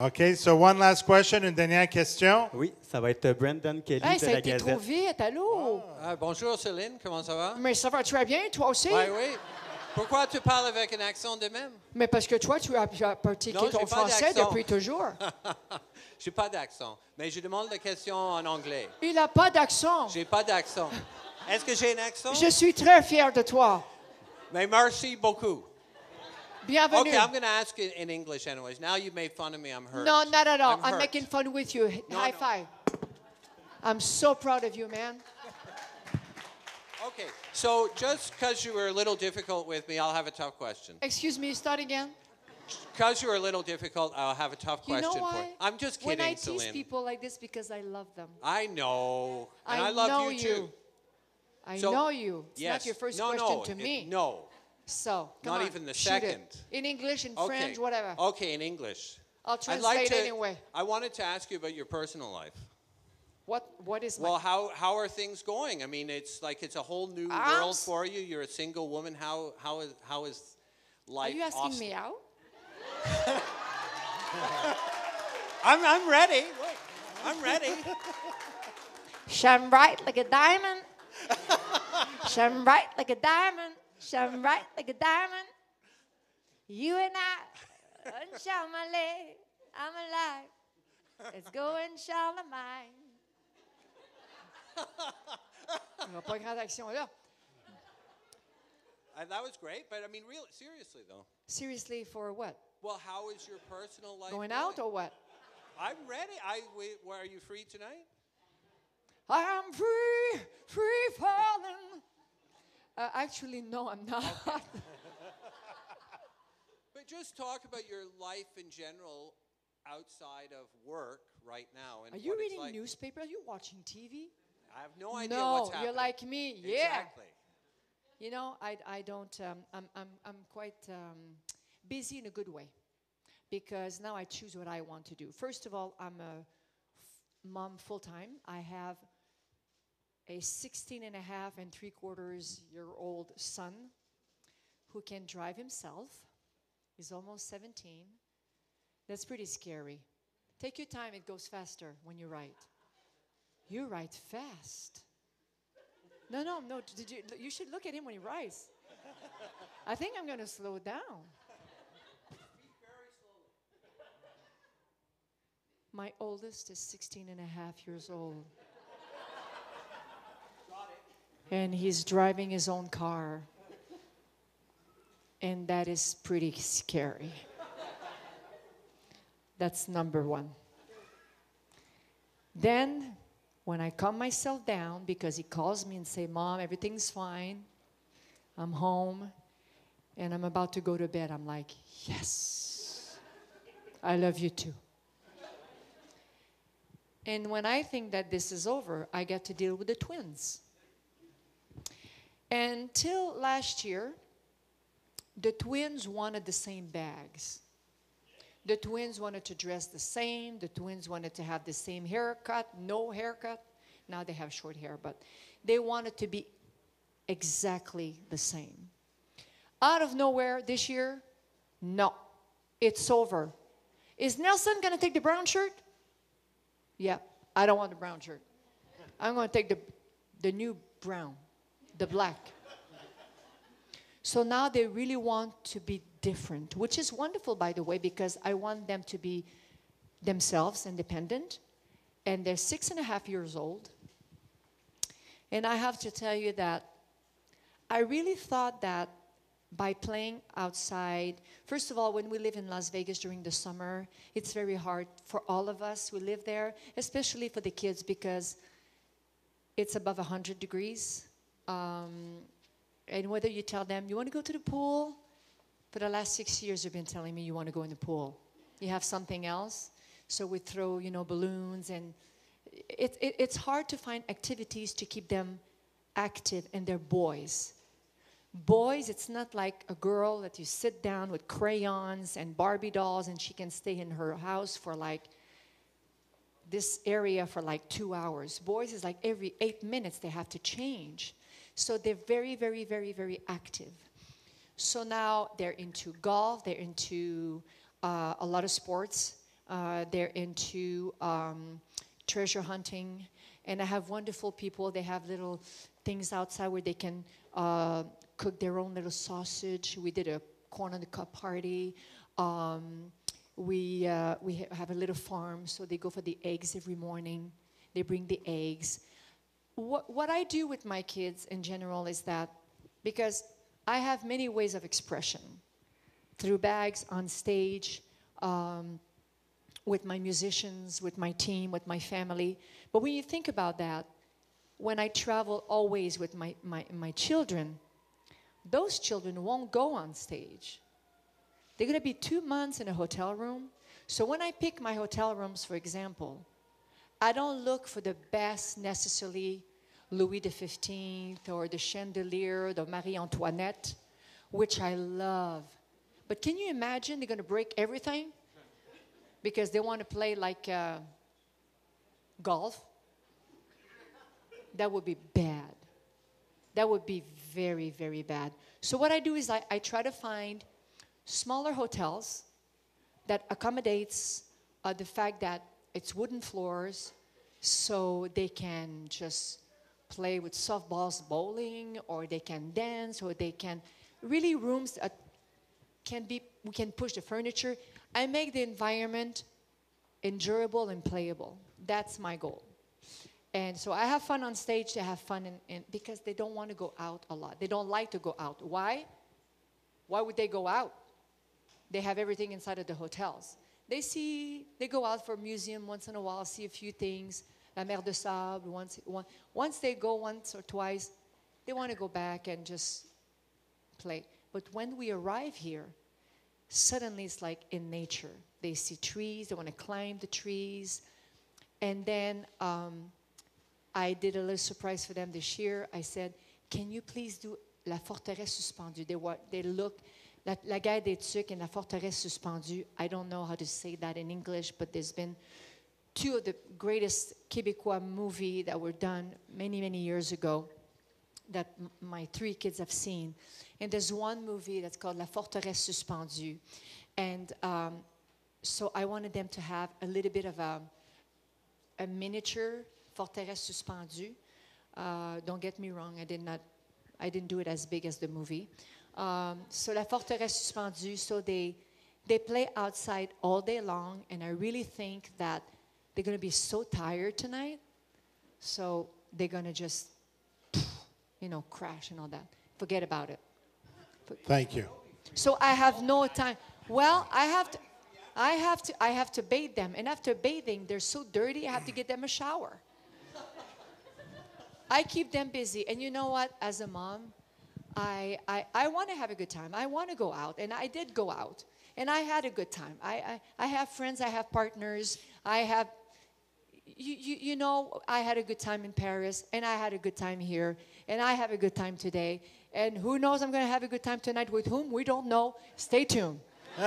OK, so one last question, une dernière question. Oui, ça va être Brandon Kelly Hey, de ça a la été trop vite, allô? Ah, bonjour Céline, comment ça va? Mais ça va très bien, toi aussi? Oui, oui. Pourquoi tu parles avec un accent de même? Mais parce que toi, tu as tu as pratiqué Non, ton j'ai pas français d'accent. depuis toujours. J'ai pas d'accent, mais je demande la question en anglais. Il n'a pas d'accent. J'ai pas d'accent. Est-ce que j'ai un accent? Je suis très fier de toi. Mais merci beaucoup. Bienvenue. Okay, I'm going to ask in, in English anyways. Now you've made fun of me, I'm hurt. No, not at all. I'm I'm, making fun with you. No, High no. five. I'm so proud of you, man. Okay, so just because you were a little difficult with me, I'll have a tough question. Excuse me, start again. Because you were a little difficult, I'll have a tough You question know for you. I'm just kidding, When I tease Celine. people like this because I love them. I know. And I I, love know you, you. too. I So- know you. It's yes. not your first no, question no, to it- me. no. So, Not on, even the shoot it. second. In English, in Okay. French, whatever. Okay, in English. I'll I'd translate like to, anyway. I wanted to ask you about your personal life. What What is my Well, how, how are things going? I mean, it's like it's a whole new I'm world for you. You're a single woman. How, how, is, how is life? Are you asking awesome? me out? I'm, I'm ready. Wait, I'm ready. Shine bright like a diamond. Shine bright like a diamond. Shine bright like a diamond. You and I, and Charmalet, I'm alive. Let's go and Charlemagne. On va pas grande action là. And that was great, but I mean, really, seriously though. Seriously, for what? Well, how is your personal life? Going out or what? I'm ready. I wait, well, are you free tonight? I'm free, free falling. Uh, actually, no, I'm not. But just talk about your life in general outside of work right now. And Are you what it's reading like. newspaper? Are you watching TV? I have no idea no, what's happening. you're like me. Yeah. Exactly. You know, I, I don't, um, I'm, I'm, I'm quite um, busy in a good way because now I choose what I want to do. First of all, I'm a f- mom full time. I have a 16 and a half and three quarters year old son who can drive himself. He's almost 17. That's pretty scary. Take your time, it goes faster when you write. You write fast. No, no, no. Did you? You should look at him when he writes. I think I'm going to slow down. My oldest is 16 and a half years old. And he's driving his own car. And that is pretty scary. That's number one. Then, when I calm myself down, because he calls me and say, "Mom, everything's fine. I'm home, and I'm about to go to bed," I'm like, "Yes, I love you too." And when I think that this is over, I get to deal with the twins. Until last year, the twins wanted the same bags. The twins wanted to dress the same. The twins wanted to have the same haircut, no haircut. Now they have short hair, but they wanted to be exactly the same. Out of nowhere this year, no, it's over. Is Nelson going to take the brown shirt? Yeah, I don't want the brown shirt. I'm going to take the, the new brown, the black. So now they really want to be different, which is wonderful, by the way, because I want them to be themselves, independent. And they're six and a half years old. And I have to tell you that I really thought that by playing outside, first of all, when we live in Las Vegas during the summer, it's very hard for all of us who live there, especially for the kids, because it's above 100 degrees. Um, and whether you tell them, you want to go to the pool, for the last six years, you've been telling me you want to go in the pool. You have something else? So we throw, you know, balloons, and it, it, it's hard to find activities to keep them active, and they're boys. Boys, it's not like a girl that you sit down with crayons and Barbie dolls, and she can stay in her house for like this area for like two hours. Boys is like every eight minutes they have to change. So they're very, very, very, very active. So now they're into golf, they're into uh, a lot of sports. Uh, they're into um, treasure hunting. And I have wonderful people. They have little things outside where they can uh, cook their own little sausage. We did a corn on the cob party. Um, we, uh, we ha- have a little farm, so they go for the eggs every morning. They bring the eggs. What, what I do with my kids in general is that because I have many ways of expression through bags, on stage, um, with my musicians, with my team, with my family. But when you think about that, when I travel always with my, my, my children, those children won't go on stage. They're going to be two months in a hotel room. So when I pick my hotel rooms, for example, I don't look for the best necessarily Louis XV or the chandelier, the Marie Antoinette, which I love. But can you imagine they're going to break everything because they want to play like uh, golf? That would be bad. That would be very, very bad. So what I do is I, I try to find smaller hotels that accommodates uh, the fact that it's wooden floors so they can just play with softballs bowling or they can dance or they can really rooms that can be we can push the furniture i make the environment enjoyable and playable. That's my goal. And so i have fun on stage they have fun in, in because they don't want to go out a lot. They don't like to go out. Why? Why would they go out? They have everything inside of the hotels. They see, they go out for a museum once in a while, see a few things, La Mer de Sable, once, one, once they go once or twice, they want to go back and just play. But when we arrive here, suddenly it's like in nature. They see trees, they want to climb the trees. And then um, I did a little surprise for them this year. I said, Can you please do La Forteresse Suspendue? They, they look, La, la guerre des tuques and La Forteresse Suspendue. I don't know how to say that in English, but there's been two of the greatest Quebecois movie that were done many, many years ago that my three kids have seen. And there's one movie that's called La Forteresse Suspendue. And um, so I wanted them to have a little bit of a, a miniature Forteresse Suspendue. Uh, don't get me wrong, I did not, I didn't do it as big as the movie. Um, so La Forteresse Suspendue, so they, they play outside all day long, and I really think that they're going to be so tired tonight, so they're going to just, you know, crash and all that. Forget about it. Thank you. So I have no time. Well, I have to, I have to, I have to bathe them, and after bathing, they're so dirty. I have to get them a shower. I keep them busy, and you know what? As a mom, I I, I want to have a good time. I want to go out, and I did go out, and I had a good time. I I, I have friends. I have partners. I have. You, you, you know, I had a good time in Paris, and I had a good time here, and I have a good time today. And who knows, I'm going to have a good time tonight with whom? We don't know. Stay tuned.